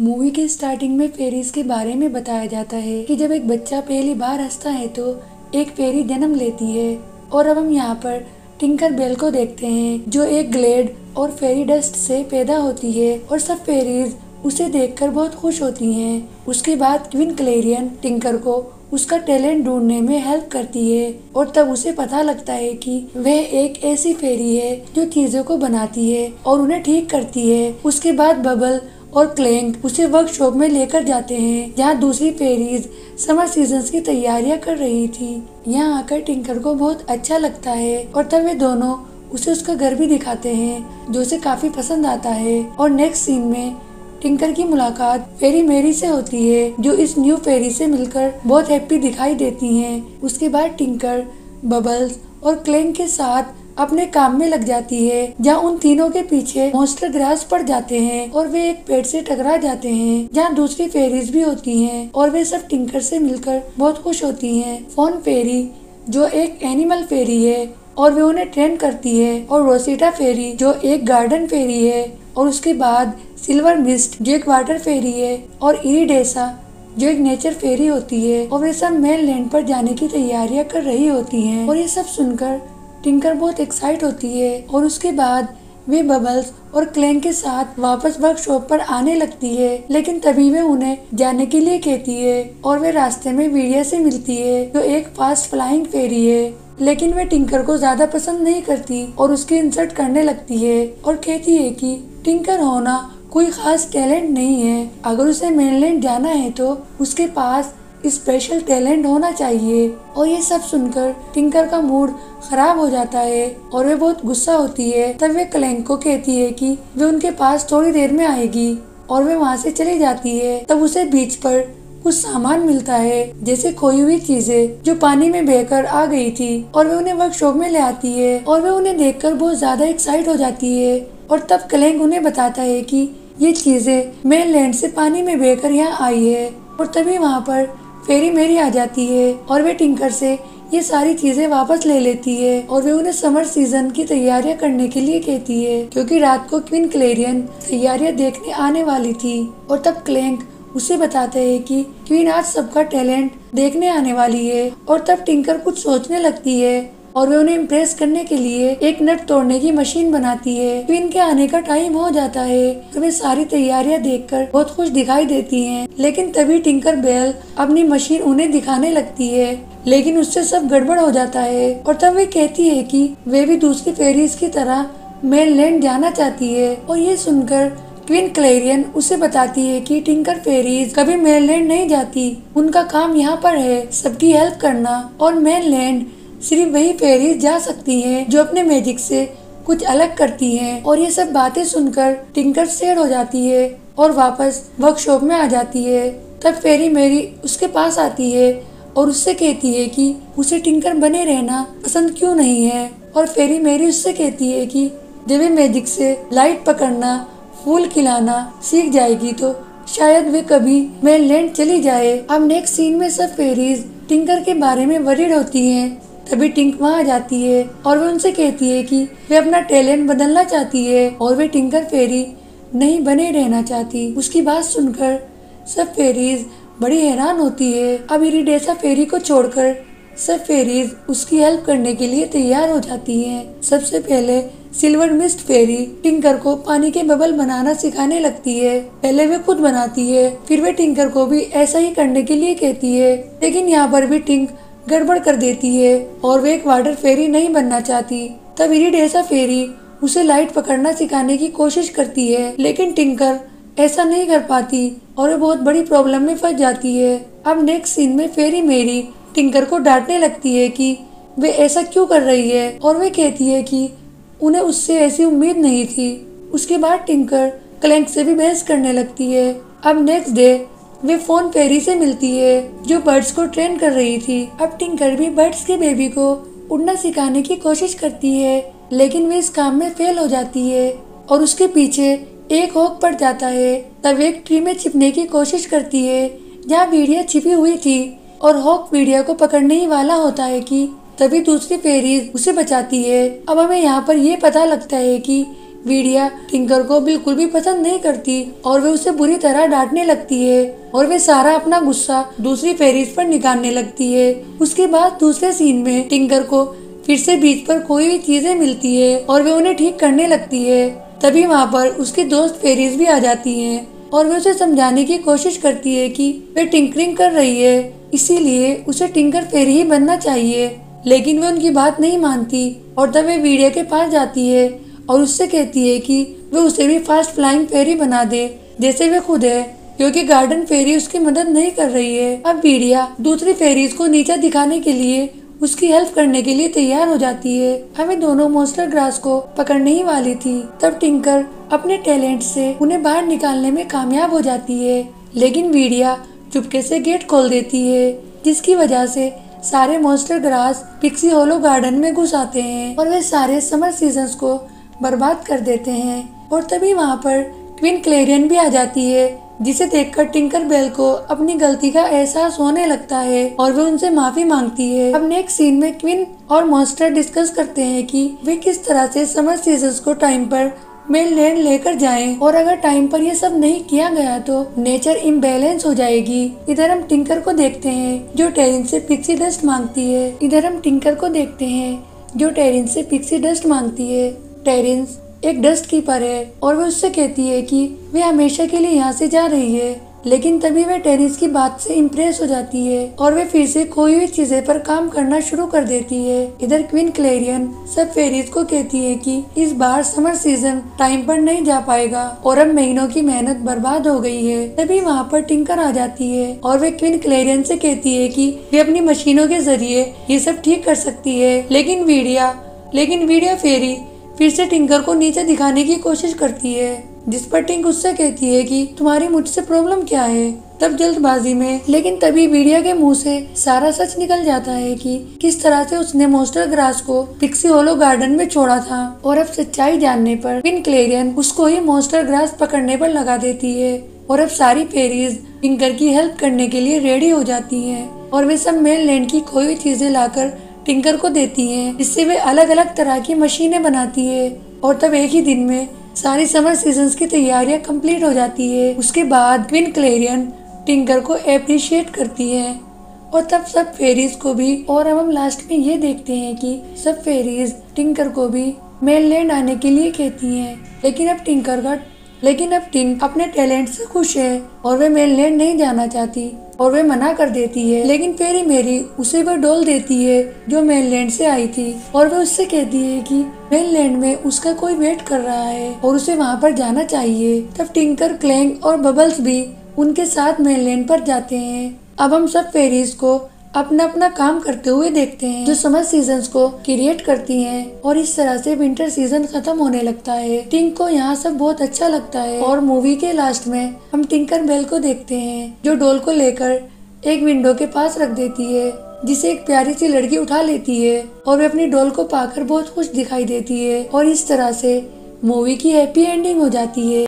Movie के starting में fairies के बारे में बताया जाता है कि जब एक बच्चा पहली बार हंसता है तो एक फेरी जन्म लेती है और अब हम यहाँ पर टिंकर बेल को देखते हैं, जो एक ग्लेड और फेरी डस्ट से पैदा होती है और सब फेरीज उसे देखकर बहुत खुश होती हैं। उसके बाद क्वीन क्लेरियन टिंकर को उसका टैलेंट ढूँढने में हेल्प करती है और तब उसे पता लगता है कि वह एक ऐसी फेरी है जो चीज़ों को बनाती है और उन्हें ठीक करती है उसके बाद बबल और क्लैंक उसे वर्कशॉप में लेकर जाते हैं, जहाँ दूसरी फेरीज समर सीज़न की तैयारियाँ कर रही थी यहाँ आकर टिंकर को बहुत अच्छा लगता है और तब वे दोनों उसे उसका घर भी दिखाते हैं, जो उसे काफ़ी पसंद आता है और नेक्स्ट सीन में टिंकर की मुलाकात फेरी मेरी से होती है, जो इस न्यू फेरी से मिलकर बहुत हैप्पी दिखाई देती हैं। उसके बाद टिंकर बबल्स और क्लैंक के साथ अपने काम में लग जाती है जहाँ उन तीनों के पीछे मॉन्स्टर ग्रास पड़ जाते हैं और वे एक पेड़ से टकरा जाते हैं, जहाँ दूसरी फेरीज भी होती हैं और वे सब टिंकर से मिलकर बहुत खुश होती हैं। फ़ोन फेरी जो एक एनिमल फेरी है और वे उन्हें ट्रेन करती है, और रोसिटा फेरी जो एक गार्डन फेरी है, और उसके बाद सिल्वर मिस्ट जो एक वाटर फेरी है, और इरीडेसा जो एक नेचर फेरी होती है, और वे सब मेन लैंड पर जाने की तैयारियाँ कर रही होती हैं और ये सब सुनकर टिंकर बहुत एक्साइट होती है और उसके बाद वे बबल्स और क्लैंग के साथ वापस वर्कशॉप पर आने लगती है, लेकिन तभी वे उन्हें जाने के लिए कहती है और वे रास्ते में वीडिया से मिलती है, जो एक फास्ट फ्लाइंग फेरी है। लेकिन वे टिंकर को ज़्यादा पसंद नहीं करती और उसकी इंसर्ट करने लगती है और कहती है कि टिंकर होना कोई खास टैलेंट नहीं है। अगर उसे मेनलैंड जाना है तो उसके पास स्पेशल टैलेंट होना चाहिए। और ये सब सुनकर टिंकर का मूड खराब हो जाता है और वे बहुत गुस्सा होती है। तब वे क्लैंक को कहती है कि वे उनके पास थोड़ी देर में आएगी और वे वहाँ से चली जाती है। तब उसे बीच पर कुछ सामान मिलता है, जैसे खोई हुई चीज़ें जो पानी में बहकर आ गई थी। और वे उन्हें वर्कशॉप में ले आती है और वे उन्हें देखकर बहुत ज़्यादा एक्साइट हो जाती है। और तब क्लैंक उन्हें बताता है कि ये चीज़ें मेन लैंड से पानी में बहकर यहाँ आई है। और तभी वहाँ पर फेरी मेरी आ जाती है और वे टिंकर से ये सारी चीज़ें वापस ले लेती है और वे उन्हें समर सीज़न की तैयारियाँ करने के लिए कहती है, क्योंकि रात को क्विन क्लेरियन तैयारियाँ देखने आने वाली थी। और तब क्लैंक उसे बताते हैं कि क्वीन आज सबका टैलेंट देखने आने वाली है और तब टिंकर कुछ सोचने लगती है और वे उन्हें इम्प्रेस करने के लिए एक नट तोड़ने की मशीन बनाती है। क्वीन के आने का टाइम हो जाता है। तो वे सारी तैयारियाँ देखकर बहुत खुश दिखाई देती हैं। लेकिन तभी टिंकर बेल अपनी मशीन उन्हें दिखाने लगती है। लेकिन उससे सब गड़बड़ हो जाता है। और तब वे कहती है कि वे भी दूसरी फेरीज की तरह मेनलैंड जाना चाहती है। और ये सुनकर क्वीन क्लेरियन उसे बताती है कि टिंकर फेरीज कभी मेनलैंड नहीं जाती। उनका काम यहाँ पर है सबकी हेल्प करना। और मेनलैंड सिर्फ़ वही फेरीज जा सकती हैं जो अपने मैजिक से कुछ अलग करती हैं। और ये सब बातें सुनकर टिंकर सेड हो जाती है और वापस वर्कशॉप में आ जाती है। तब फेरी मेरी उसके पास आती है और उससे कहती है कि उसे टिंकर बने रहना पसंद क्यों नहीं है? और फेरी मेरी उससे कहती है कि जब मैजिक से लाइट पकड़ना, फूल खिलाना सीख जाएगी तो शायद वे कभी मैं लैंड चली जाए। अब नेक्स्ट सीन में सब फेरीज टिंकर के बारे में वरीड होती हैं। तभी टिंक वहाँ जाती है और वो उनसे कहती है कि वे अपना टैलेंट बदलना चाहती है और वे टिंकर फेरी नहीं बने रहना चाहती। उसकी बात सुनकर सब फेरीज बड़ी हैरान होती है। अब इरिडेसा फेरी को छोड़कर सब फेरीज उसकी हेल्प करने के लिए तैयार हो जाती हैं। सबसे पहले सिल्वर मिस्ट फेरी टिंकर को पानी के बबल बनाना सिखाने लगती है। पहले वे खुद बनाती है, फिर वे टिंकर को भी ऐसा ही करने के लिए कहती है। लेकिन यहाँ पर भी टिंक गड़बड़ कर देती है और वे एक वाटर फेरी नहीं बनना चाहती। तब इरिडेसा फेरी, उसे लाइट पकड़ना सिखाने की कोशिश करती है, लेकिन टिंकर ऐसा नहीं कर पाती और वो बहुत बड़ी प्रॉब्लम में फंस जाती है। अब नेक्स्ट सीन में फेरी मेरी टिंकर को डांटने लगती है कि वे ऐसा क्यों कर रही है और वे कहती है कि उन्हें उससे ऐसी उम्मीद नहीं थी। उसके बाद टिंकर क्लैंक से भी बहस करने लगती है। अब नेक्स्ट डे वे फ़ोन पेरी से मिलती है, जो बर्ड्स को ट्रेन कर रही थी। अब टिंकर भी बर्ड्स के बेबी को उड़ना सिखाने की कोशिश करती है, लेकिन वे इस काम में फेल हो जाती है और उसके पीछे एक होक पड़ जाता है। तब एक ट्री में छिपने की कोशिश करती है, जहाँ बीड़िया छिपी हुई थी और हॉक बीड़िया को पकड़ने ही वाला होता है कि तभी दूसरी फेरी उसे बचाती है। अब हमें यहाँ पर ये पता लगता है कि वीडिया टिंकर को बिल्कुल भी पसंद नहीं करती और वे उसे बुरी तरह डांटने लगती है और वे सारा अपना गुस्सा दूसरी फेरीज पर निकालने लगती है। उसके बाद दूसरे सीन में टिंकर को फिर से बीच पर कोई भी चीज़ें मिलती है और वे उन्हें ठीक करने लगती है। तभी वहाँ पर उसकी दोस्त फेरीज भी आ जाती है और वे उसे समझाने की कोशिश करती है कि वे टिंकरिंग कर रही है, इसीलिए उसे टिंकर फेरी ही बनना चाहिए। लेकिन वे उनकी बात नहीं मानती और तब वे वीडियो के पास जाती है और उससे कहती है कि वे उसे भी फास्ट फ्लाइंग फेरी बना दे, जैसे वे खुद है, क्योंकि गार्डन फेरी उसकी मदद नहीं कर रही है। अब बीड़िया दूसरी फेरीज को नीचा दिखाने के लिए उसकी हेल्प करने के लिए तैयार हो जाती है। हमें दोनों मोस्टर ग्रास को पकड़ने ही वाली थी। तब टिंकर अपने टैलेंट से उन्हें बाहर निकालने में कामयाब हो जाती है। लेकिन वीडिया चुपके से गेट खोल देती है, जिसकी वजह से सारे monster grass Pixie Hollow garden में घुस आते हैं और वे सारे समर सीज़न को बर्बाद कर देते हैं और तभी वहाँ पर क्वीन क्लेरियन भी आ जाती है, जिसे देखकर टिंकर बेल को अपनी गलती का एहसास होने लगता है और वे उनसे माफ़ी मांगती है। अब नेक्स्ट सीन में क्वीन और मॉन्स्टर डिस्कस करते हैं कि वे किस तरह से समर सीज़न को टाइम पर मेल लैंड लेकर जाएँ और अगर टाइम पर ये सब नहीं किया गया तो नेचर इम्बेलेंस हो जाएगी। इधर हम टिंकर को देखते हैं, जो टेरिन से पिक्सी डस्ट मांगती है। इधर हम टिंकर को देखते हैं, जो टेरिन से पिक्सी डस्ट मांगती है। टेरिन्स एक डस्ट कीपर है और वो उससे कहती है कि वे हमेशा के लिए यहाँ से जा रही है, लेकिन तभी वह टेरिस की बात से इम्प्रेस हो जाती है और वे फिर से कोई भी चीज़ें पर काम करना शुरू कर देती है। इधर क्वीन क्लेरियन सब फेरीज को कहती है कि इस बार समर सीज़न टाइम पर नहीं जा पाएगा और अब महीनों की मेहनत बर्बाद हो गई है। तभी वहाँ पर टिंकर आ जाती है और वे क्वीन क्लेरियन से कहती है कि वे अपनी मशीनों के ज़रिए ये सब ठीक कर सकती है। लेकिन वीडिया लेकिन वीडिया फेरी फिर से टिंकर को नीचे दिखाने की कोशिश करती है, जिस पर टिंक उससे कहती है कि, तुम्हारी मुझसे प्रॉब्लम क्या है? तब जल्दबाजी में, लेकिन तभी वीडिया के मुँह से सारा सच निकल जाता है कि, किस तरह से उसने मोस्टर ग्रास को पिक्सी होलो गार्डन में छोड़ा था, और अब सच्चाई जानने पर पिन क्लेरियन उसको ही मोस्टर ग्रास पकड़ने पर लगा देती है, और अब सारी फेरीज टिंकर की हेल्प करने के लिए रेडी हो जाती है, और वे सब मेन लैंड की कोई भी चीज़ें लाकर टिंकर को देती हैं। जिससे वे अलग अलग तरह की मशीनें बनाती है और तब एक ही दिन में सारी समर सीज़न की तैयारियाँ कंप्लीट हो जाती है। उसके बाद क्विन क्लेरियन टिंकर को अप्रिशिएट करती है और तब सब फेरीज को भी। और अब हम लास्ट में ये देखते हैं कि सब फेरीज टिंकर को भी मेल लैंड आने के लिए कहती हैं। लेकिन अब टिंकर का लेकिन अब टिंक अपने टैलेंट से खुश है और वे मेनलैंड नहीं जाना चाहती। और वह मना कर देती है। लेकिन फेरी मेरी उसे वह डोल देती है, जो मेनलैंड से आई थी। और वह उससे कहती है कि मेनलैंड में उसका कोई वेट कर रहा है और उसे वहाँ पर जाना चाहिए। तब टिंकर क्लैंग और बबल्स भी उनके साथ मेनलैंड पर जाते हैं। अब हम सब फेरीज को अपना अपना काम करते हुए देखते हैं। जो समर सीज़न को क्रिएट करती हैं और इस तरह से विंटर सीज़न खत्म होने लगता है। टिंक को यहाँ सब बहुत अच्छा लगता है और मूवी के लास्ट में हम टिंकर बेल को देखते हैं, जो डोल को लेकर एक विंडो के पास रख देती है, जिसे एक प्यारी सी लड़की उठा लेती है और वे अपनी डोल को पाकर बहुत खुश दिखाई देती है और इस तरह से मूवी की हैप्पी एंडिंग हो जाती है।